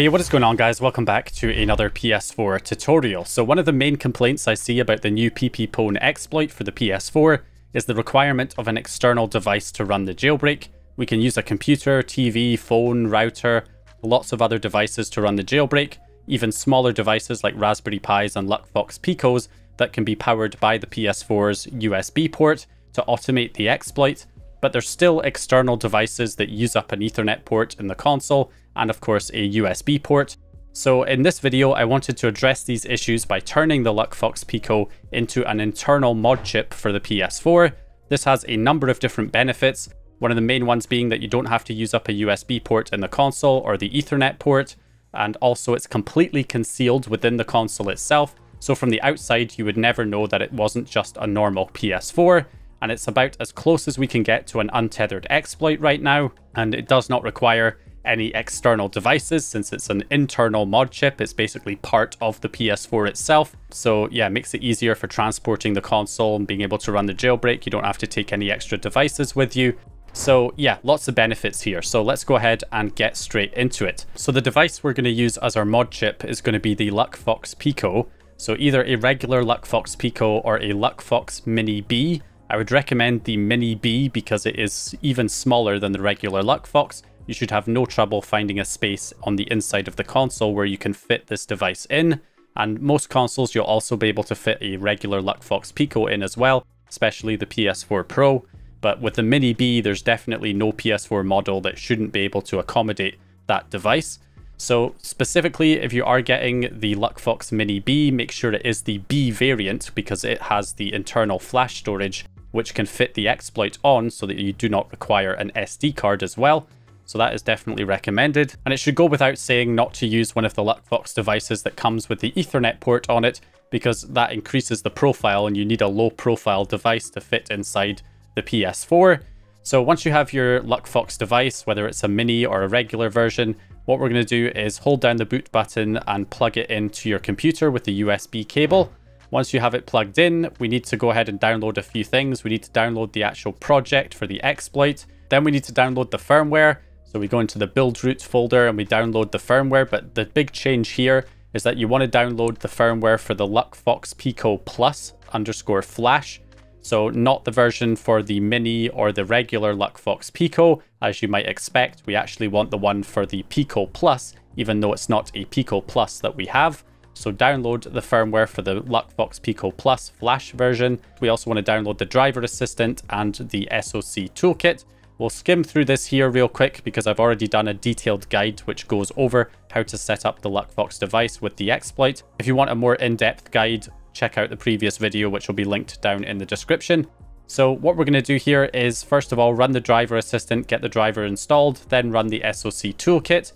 Hey, what is going on guys? Welcome back to another PS4 tutorial. So one of the main complaints I see about the new pp-pwn exploit for the PS4 is the requirement of an external device to run the jailbreak. We can use a computer, TV, phone, router, lots of other devices to run the jailbreak, even smaller devices like Raspberry Pis and LuckFox Picos that can be powered by the PS4's USB port to automate the exploit, but there's still external devices that use up an Ethernet port in the console and of course a USB port. So in this video, I wanted to address these issues by turning the LuckFox Pico into an internal mod chip for the PS4. This has a number of different benefits, one of the main ones being that you don't have to use up a USB port in the console or the Ethernet port, and also it's completely concealed within the console itself, so from the outside you would never know that it wasn't just a normal PS4, and it's about as close as we can get to an untethered exploit right now, and it does not require any external devices since it's an internal mod chip. It's basically part of the PS4 itself. So yeah, it makes it easier for transporting the console and being able to run the jailbreak. You don't have to take any extra devices with you. So yeah, lots of benefits here. So let's go ahead and get straight into it. So the device we're going to use as our mod chip is going to be the LuckFox Pico. So either a regular LuckFox Pico or a LuckFox Mini B. I would recommend the Mini B because it is even smaller than the regular Luck Fox. you should have no trouble finding a space on the inside of the console where you can fit this device in. And most consoles you'll also be able to fit a regular Luck Fox Pico in as well, especially the PS4 Pro. But with the Mini B, there's definitely no PS4 model that shouldn't be able to accommodate that device. So specifically, if you are getting the LuckFox Mini B, make sure it is the B variant because it has the internal flash storage which can fit the exploit on so that you do not require an SD card as well so that is definitely recommended. And it should go without saying not to use one of the LuckFox devices that comes with the Ethernet port on it, because that increases the profile and you need a low profile device to fit inside the PS4. So once you have your LuckFox device, whether it's a mini or a regular version, what we're going to do is hold down the boot button and plug it into your computer with the USB cable. Once you have it plugged in, we need to go ahead and download a few things. We need to download the actual project for the exploit. Then we need to download the firmware. So we go into the build root folder and we download the firmware, but the big change here is that you want to download the firmware for the LuckFox Pico Plus underscore flash. So not the version for the mini or the regular LuckFox Pico, as you might expect. We actually want the one for the Pico Plus, even though it's not a Pico Plus that we have. So download the firmware for the LuckFox Pico Plus flash version. We also want to download the driver assistant and the SoC toolkit. We'll skim through this here real quick because I've already done a detailed guide which goes over how to set up the LuckFox device with the exploit. If you want a more in-depth guide, check out the previous video which will be linked down in the description. So what we're going to do here is first of all run the driver assistant, get the driver installed, then run the SoC toolkit.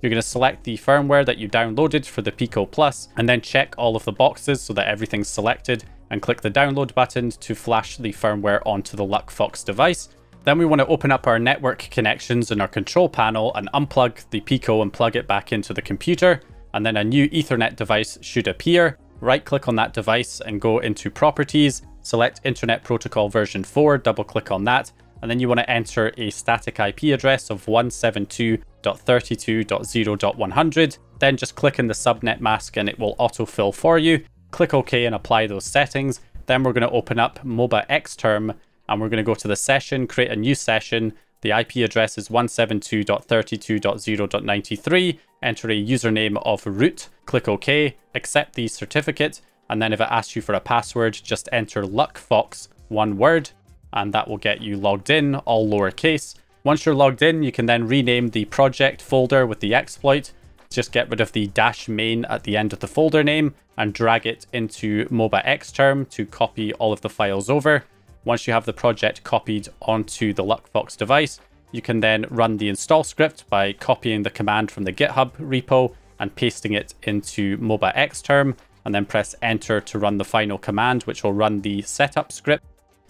You're going to select the firmware that you downloaded for the Pico Plus and then check all of the boxes so that everything's selected and click the download button to flash the firmware onto the LuckFox device. Then we want to open up our network connections in our control panel and unplug the Pico and plug it back into the computer. And then a new Ethernet device should appear. Right click on that device and go into properties, select Internet Protocol version 4, double click on that. And then you want to enter a static IP address of 172.32.0.100. Then just click in the subnet mask and it will autofill for you. Click OK and apply those settings. Then we're going to open up MOBA Xterm and we're going to go to the session, create a new session. The IP address is 172.32.0.93. Enter a username of root, click OK, accept the certificate, and then if it asks you for a password, just enter LuckFox, one word, and that will get you logged in, all lowercase. Once you're logged in, you can then rename the project folder with the exploit. Just get rid of the dash main at the end of the folder name and drag it into MOBA Xterm to copy all of the files over. Once you have the project copied onto the LuckFox device, you can then run the install script by copying the command from the GitHub repo and pasting it into MOBA Xterm, and then press enter to run the final command, which will run the setup script.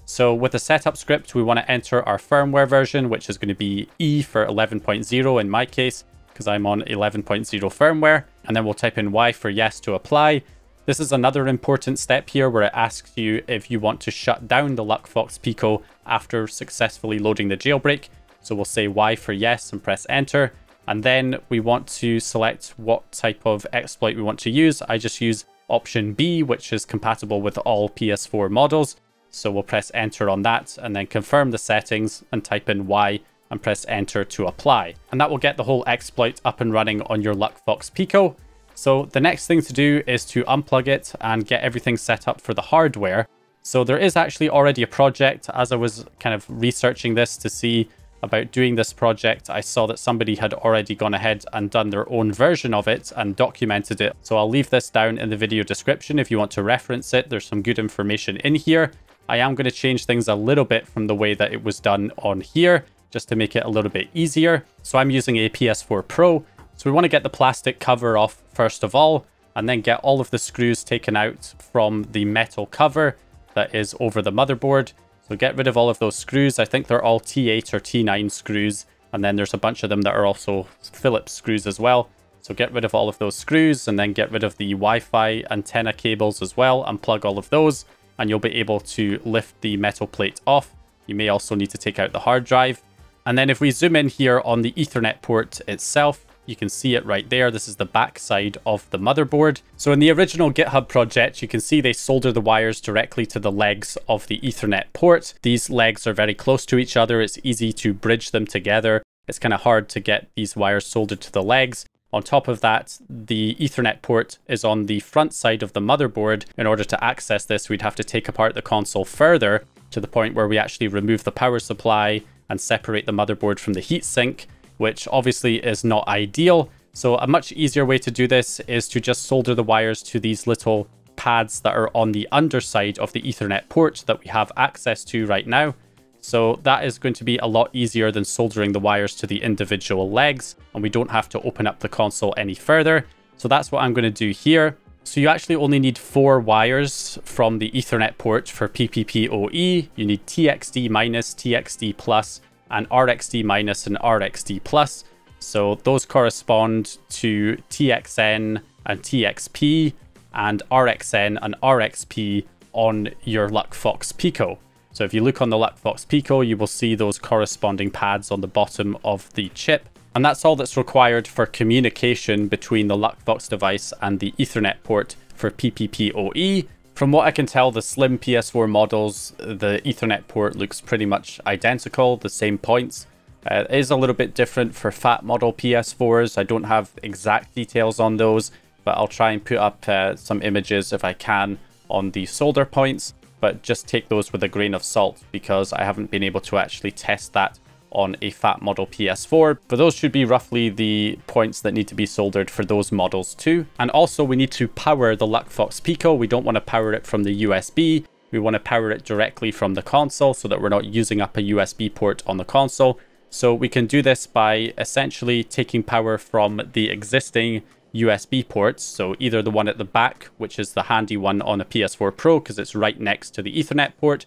So with the setup script, we want to enter our firmware version, which is going to be E for 11.0 in my case, because I'm on 11.0 firmware. And then we'll type in Y for yes to apply. This is another important step here where it asks you if you want to shut down the LuckFox Pico after successfully loading the jailbreak. So we'll say Y for yes and press enter. And then we want to select what type of exploit we want to use. I just use option B, which is compatible with all PS4 models. So we'll press enter on that and then confirm the settings and type in Y and press enter to apply. And that will get the whole exploit up and running on your LucFox Pico. So the next thing to do is to unplug it and get everything set up for the hardware. So there is actually already a project as I was kind of researching this to see about doing this project, I saw that somebody had already gone ahead and done their own version of it and documented it. So I'll leave this down in the video description if you want to reference it. There's some good information in here. I am going to change things a little bit from the way that it was done on here, just to make it a little bit easier. So I'm using a PS4 Pro. So we want to get the plastic cover off first of all, and then get all of the screws taken out from the metal cover that is over the motherboard. So get rid of all of those screws. I think they're all T8 or T9 screws. And then there's a bunch of them that are also Phillips screws as well. So get rid of all of those screws and then get rid of the Wi-Fi antenna cables as well. and plug all of those and you'll be able to lift the metal plate off. You may also need to take out the hard drive. And then if we zoom in here on the Ethernet port itself, you can see it right there. This is the back side of the motherboard. So in the original GitHub project, you can see they solder the wires directly to the legs of the Ethernet port. These legs are very close to each other. It's easy to bridge them together. It's kind of hard to get these wires soldered to the legs. On top of that, the Ethernet port is on the front side of the motherboard. In order to access this, we'd have to take apart the console further to the point where we actually remove the power supply and separate the motherboard from the heatsink which obviously is not ideal. So a much easier way to do this is to just solder the wires to these little pads that are on the underside of the Ethernet port that we have access to right now. So that is going to be a lot easier than soldering the wires to the individual legs, and we don't have to open up the console any further. So that's what I'm going to do here. So you actually only need four wires from the Ethernet port for PPPoE. You need TXD minus, TXD plus, and RXD minus and RXD plus. So those correspond to TXN and TXP and RXN and RXP on your Luck Fox Pico. So if you look on the LucFox Pico, you will see those corresponding pads on the bottom of the chip. And that's all that's required for communication between the LucFox device and the Ethernet port for PPPoE. From what I can tell, the slim PS4 models, the Ethernet port looks pretty much identical, the same points. Uh, it is a little bit different for fat model PS4s. I don't have exact details on those, but I'll try and put up uh, some images if I can on the solder points. But just take those with a grain of salt because I haven't been able to actually test that on a fat model PS4, but those should be roughly the points that need to be soldered for those models too. And also we need to power the LucFox Pico. We don't want to power it from the USB. We want to power it directly from the console so that we're not using up a USB port on the console. So we can do this by essentially taking power from the existing USB ports. So either the one at the back, which is the handy one on a PS4 Pro because it's right next to the Ethernet port,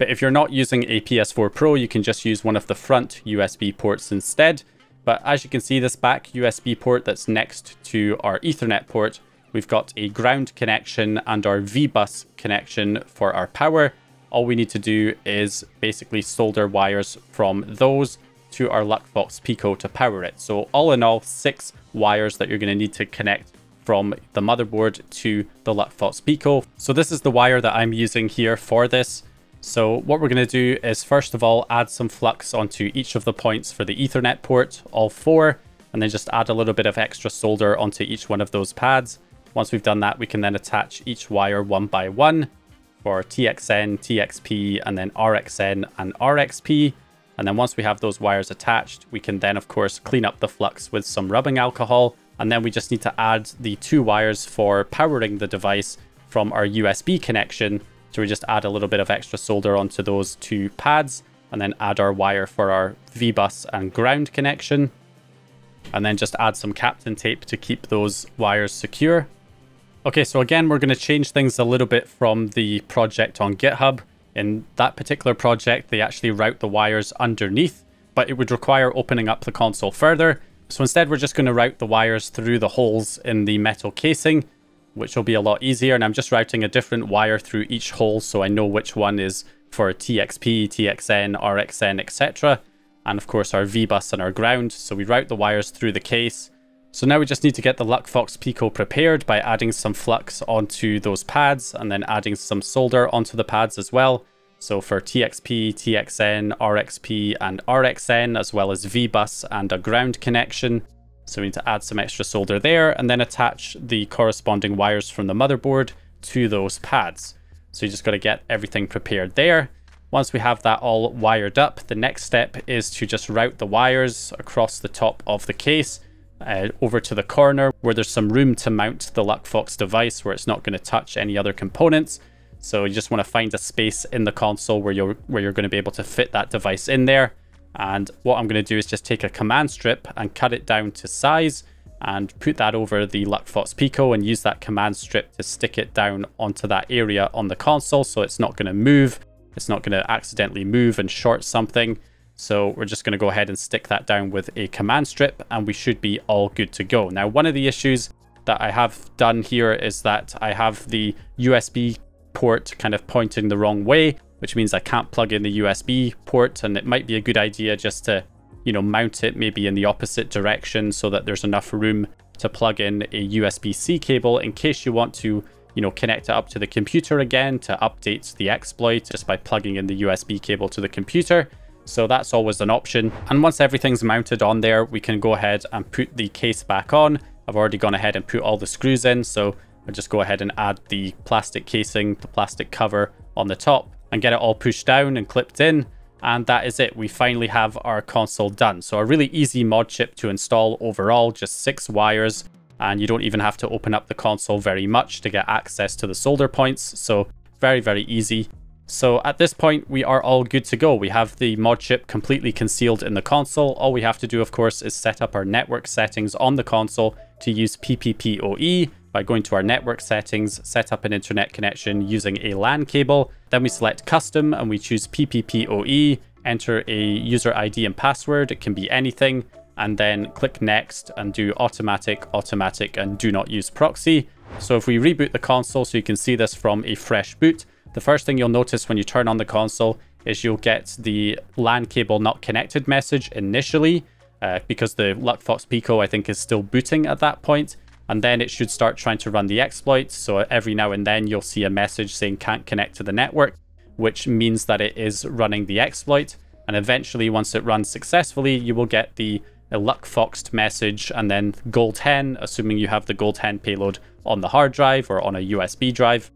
but if you're not using a PS4 Pro, you can just use one of the front USB ports instead. But as you can see, this back USB port that's next to our Ethernet port, we've got a ground connection and our V-bus connection for our power. All we need to do is basically solder wires from those to our LucFox Pico to power it. So all in all, six wires that you're going to need to connect from the motherboard to the LucFox Pico. So this is the wire that I'm using here for this. So what we're going to do is first of all add some flux onto each of the points for the Ethernet port, all four, and then just add a little bit of extra solder onto each one of those pads. Once we've done that, we can then attach each wire one by one for TXN, TXP, and then RXN and RXP. And then once we have those wires attached, we can then, of course, clean up the flux with some rubbing alcohol. And then we just need to add the two wires for powering the device from our USB connection so we just add a little bit of extra solder onto those two pads and then add our wire for our V-bus and ground connection. And then just add some Kapton tape to keep those wires secure. Okay, so again, we're going to change things a little bit from the project on GitHub. In that particular project, they actually route the wires underneath, but it would require opening up the console further. So instead, we're just going to route the wires through the holes in the metal casing which will be a lot easier. And I'm just routing a different wire through each hole so I know which one is for TXP, TXN, RXN, etc. and of course our V-bus and our ground. So we route the wires through the case. So now we just need to get the Luckfox Pico prepared by adding some flux onto those pads and then adding some solder onto the pads as well. So for TXP, TXN, RXP and RXN as well as V-bus and a ground connection. So we need to add some extra solder there and then attach the corresponding wires from the motherboard to those pads. So you just got to get everything prepared there. Once we have that all wired up, the next step is to just route the wires across the top of the case uh, over to the corner where there's some room to mount the Luckfox device where it's not going to touch any other components. So you just want to find a space in the console where you're where you're going to be able to fit that device in there. And what I'm going to do is just take a command strip and cut it down to size and put that over the Luckfox Pico and use that command strip to stick it down onto that area on the console so it's not going to move it's not going to accidentally move and short something. So we're just going to go ahead and stick that down with a command strip and we should be all good to go. Now, one of the issues that I have done here is that I have the USB port kind of pointing the wrong way, which means I can't plug in the USB port and it might be a good idea just to, you know, mount it maybe in the opposite direction so that there's enough room to plug in a USB-C cable in case you want to you know, connect it up to the computer again to update the exploit just by plugging in the USB cable to the computer. So that's always an option. And once everything's mounted on there, we can go ahead and put the case back on. I've already gone ahead and put all the screws in. So I'll just go ahead and add the plastic casing, the plastic cover on the top and get it all pushed down and clipped in. And that is it. We finally have our console done. So a really easy mod chip to install overall, just six wires and you don't even have to open up the console very much to get access to the solder points. So very, very easy. So at this point, we are all good to go. We have the mod chip completely concealed in the console. All we have to do, of course, is set up our network settings on the console to use PPPoE by going to our network settings, set up an internet connection using a LAN cable. Then we select custom and we choose PPPoE, enter a user ID and password. It can be anything and then click next and do automatic, automatic, and do not use proxy. So if we reboot the console, so you can see this from a fresh boot, the first thing you'll notice when you turn on the console is you'll get the LAN cable not connected message initially, uh, because the Luckfox Pico, I think, is still booting at that. And then it should start trying to run the exploit. So every now and then you'll see a message saying can't connect to the network, which means that it is running the exploit. And eventually, once it runs successfully, you will get the Luckfoxed message, and then Gold 10, assuming you have the Gold 10 payload on the hard drive or on a USB drive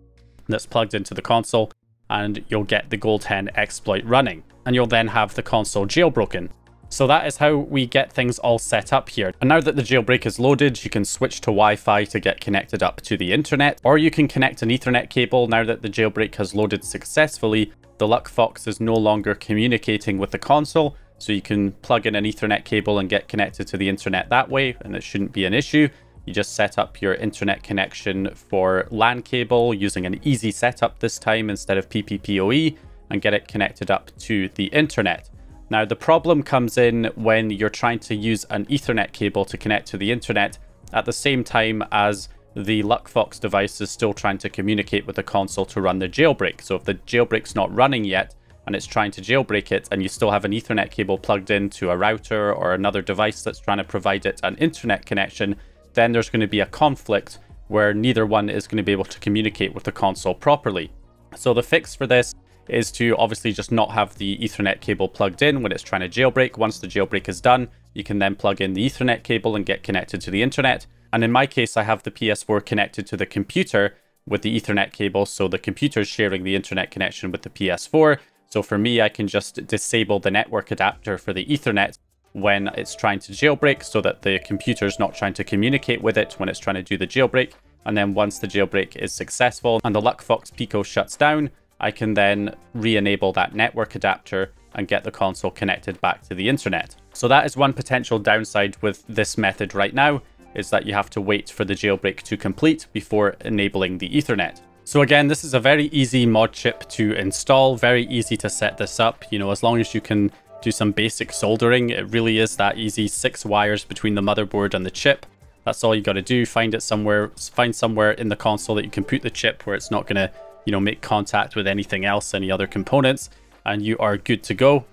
that's plugged into the console, and you'll get the Gold 10 exploit running. And you'll then have the console jailbroken. So that is how we get things all set up here. And now that the jailbreak is loaded, you can switch to Wi-Fi to get connected up to the internet, or you can connect an ethernet cable now that the jailbreak has loaded successfully. The Luckfox is no longer communicating with the console, so you can plug in an ethernet cable and get connected to the internet that way, and it shouldn't be an issue. You just set up your internet connection for LAN cable using an easy setup this time instead of PPPoE and get it connected up to the internet. Now the problem comes in when you're trying to use an ethernet cable to connect to the internet at the same time as the Luckfox device is still trying to communicate with the console to run the jailbreak. So if the jailbreak's not running yet, and it's trying to jailbreak it and you still have an ethernet cable plugged into a router or another device that's trying to provide it an internet connection, then there's going to be a conflict where neither one is going to be able to communicate with the console properly. So the fix for this is to obviously just not have the ethernet cable plugged in when it's trying to jailbreak. Once the jailbreak is done, you can then plug in the ethernet cable and get connected to the internet. And in my case, I have the PS4 connected to the computer with the ethernet cable, so the computer is sharing the internet connection with the PS4, so for me, I can just disable the network adapter for the Ethernet when it's trying to jailbreak so that the computer is not trying to communicate with it when it's trying to do the jailbreak. And then once the jailbreak is successful and the Luckfox Pico shuts down, I can then re-enable that network adapter and get the console connected back to the internet. So that is one potential downside with this method right now, is that you have to wait for the jailbreak to complete before enabling the Ethernet. So again, this is a very easy mod chip to install, very easy to set this up. You know, as long as you can do some basic soldering, it really is that easy. Six wires between the motherboard and the chip. That's all you got to do. Find it somewhere, find somewhere in the console that you can put the chip where it's not going to, you know, make contact with anything else, any other components, and you are good to go.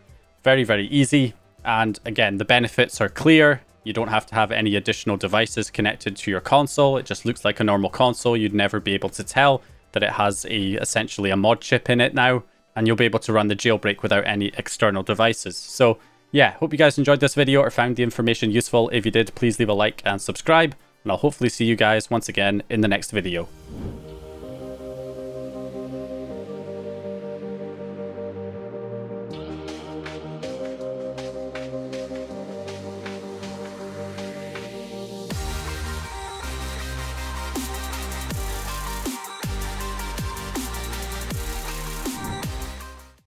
Very, very easy. And again, the benefits are clear. You don't have to have any additional devices connected to your console. It just looks like a normal console. You'd never be able to tell that it has a essentially a mod chip in it now. And you'll be able to run the jailbreak without any external devices. So yeah, hope you guys enjoyed this video or found the information useful. If you did, please leave a like and subscribe. And I'll hopefully see you guys once again in the next video.